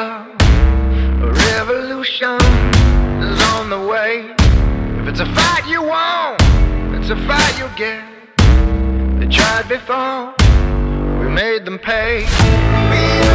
A revolution is on the way. If it's a fight you want, it's a fight you'll get. They tried before, we made them pay.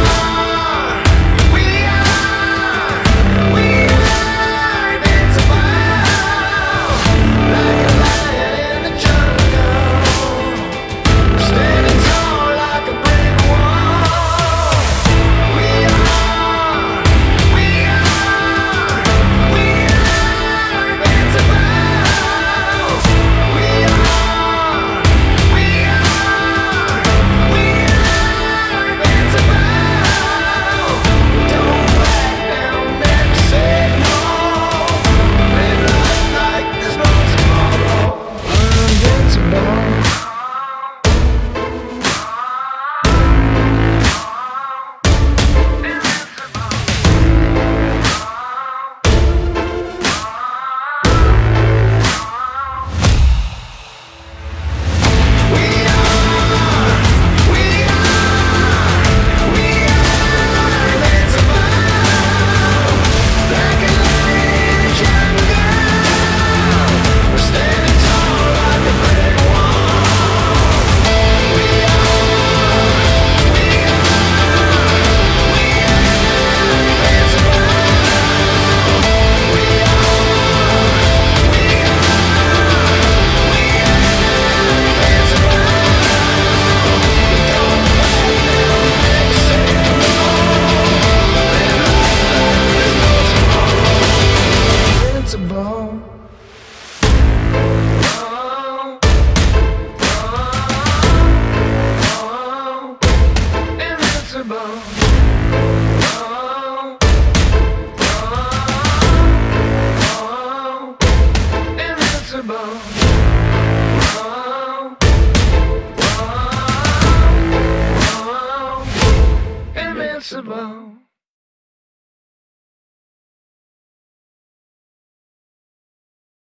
impossible.